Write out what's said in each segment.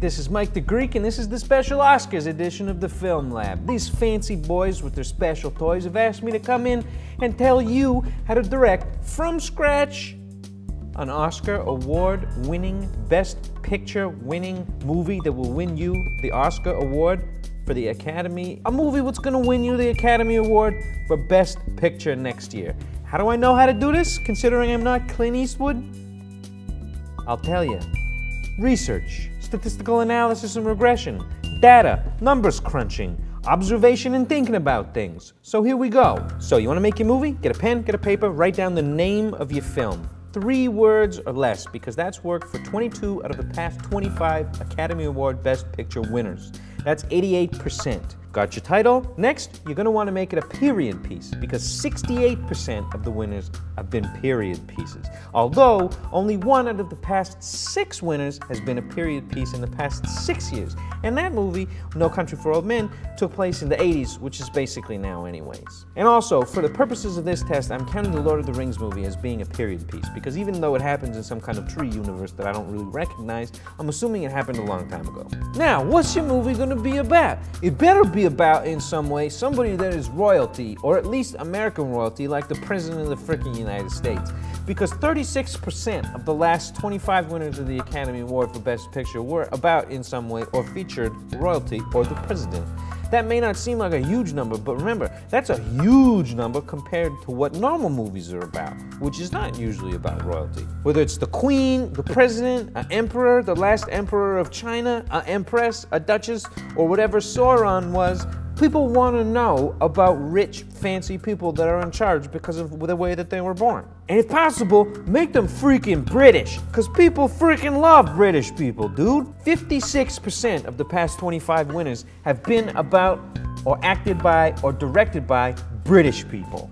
This is Mike the Greek, and this is the special Oscars edition of the Film Lab. These fancy boys with their special toys have asked me to come in and tell you how to direct from scratch an Oscar award winning, best picture winning movie that will win you the Oscar award for the Academy. A movie that's gonna win you the Academy Award for Best Picture next year. How do I know how to do this, considering I'm not Clint Eastwood? I'll tell you. Research, statistical analysis and regression, data, numbers crunching, observation and thinking about things. So here we go. So you wanna make your movie? Get a pen, get a paper, write down the name of your film. Three words or less, because that's worked for 22 out of the past 25 Academy Award Best Picture winners. That's 88%. Got your title? Next, you're gonna wanna make it a period piece because 68% of the winners have been period pieces. Although, only one out of the past six winners has been a period piece in the past six years. And that movie, No Country for Old Men, took place in the 80s, which is basically now anyways. And also, for the purposes of this test, I'm counting the Lord of the Rings movie as being a period piece because even though it happens in some kind of tree universe that I don't really recognize, I'm assuming it happened a long time ago. Now, what's your movie gonna be about? It better be about, in some way, somebody that is royalty, or at least American royalty, like the President of the freaking United States. Because 36% of the last 25 winners of the Academy Award for Best Picture were about, in some way, or featured royalty or the President. That may not seem like a huge number, but remember, that's a huge number compared to what normal movies are about, which is not usually about royalty. Whether it's the queen, the president, an emperor, the last emperor of China, an empress, a duchess, or whatever Sauron was, people want to know about rich, fancy people that are in charge because of the way that they were born. And if possible, make them freaking British, because people freaking love British people, dude. 56% of the past 25 winners have been about, or acted by, or directed by British people.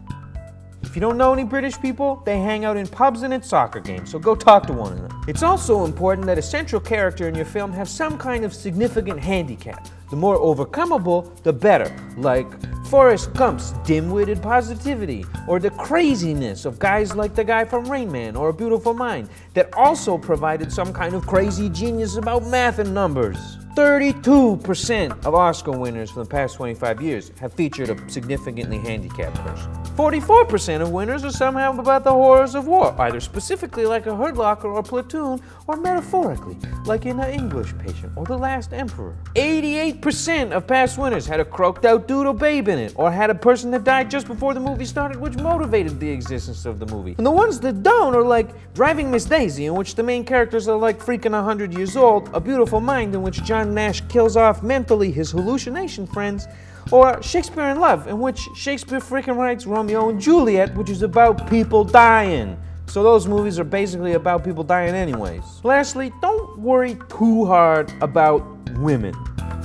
If you don't know any British people, they hang out in pubs and at soccer games, so go talk to one of them. It's also important that a central character in your film have some kind of significant handicap. The more overcomable, the better, like Forrest Gump's dim-witted positivity, or the craziness of guys like the guy from Rain Man or A Beautiful Mind that also provided some kind of crazy genius about math and numbers. 32% of Oscar winners from the past 25 years have featured a significantly handicapped person. 44% of winners are somehow about the horrors of war, either specifically like a Hurt Locker or Platoon, or metaphorically, like in The English Patient or The Last Emperor. 88% of past winners had a croaked out dude or babe in it, or had a person that died just before the movie started, which motivated the existence of the movie. And the ones that don't are like Driving Miss Daisy, in which the main characters are like freaking 100 years old, A Beautiful Mind, in which John Nash kills off mentally his hallucination friends, or Shakespeare in Love, in which Shakespeare freaking writes Romeo and Juliet, which is about people dying. So those movies are basically about people dying anyways. Lastly, don't worry too hard about women.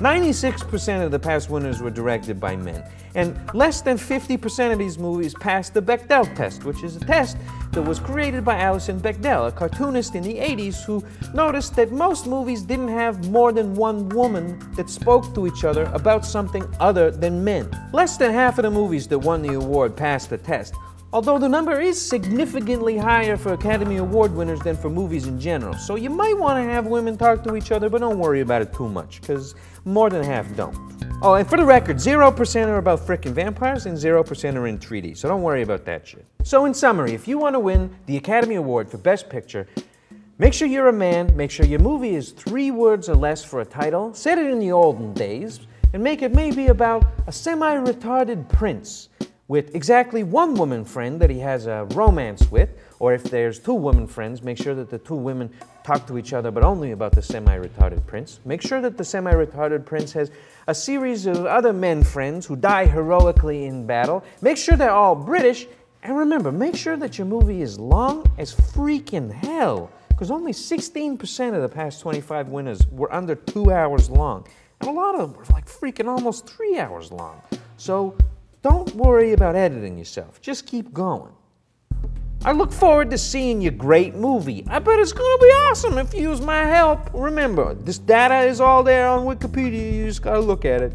96% of the past winners were directed by men, and less than 50% of these movies passed the Bechdel test, which is a test that was created by Alison Bechdel, a cartoonist in the 80s who noticed that most movies didn't have more than one woman that spoke to each other about something other than men. Less than half of the movies that won the award passed the test, although the number is significantly higher for Academy Award winners than for movies in general. So you might want to have women talk to each other, but don't worry about it too much, because more than half don't. Oh, and for the record, 0% are about frickin' vampires and 0% are in 3D, so don't worry about that shit. So in summary, if you want to win the Academy Award for Best Picture, Make sure you're a man, make sure your movie is three words or less for a title, set it in the olden days, and make it maybe about a semi-retarded prince with exactly one woman friend that he has a romance with, or if there's two women friends, make sure that the two women talk to each other, but only about the semi-retarded prince. Make sure that the semi-retarded prince has a series of other men friends who die heroically in battle. Make sure they're all British, and remember, make sure that your movie is long as freaking hell because only 16% of the past 25 winners were under two hours long. And a lot of them were like freaking almost three hours long. So don't worry about editing yourself. Just keep going. I look forward to seeing your great movie. I bet it's gonna be awesome if you use my help. Remember, this data is all there on Wikipedia. You just gotta look at it.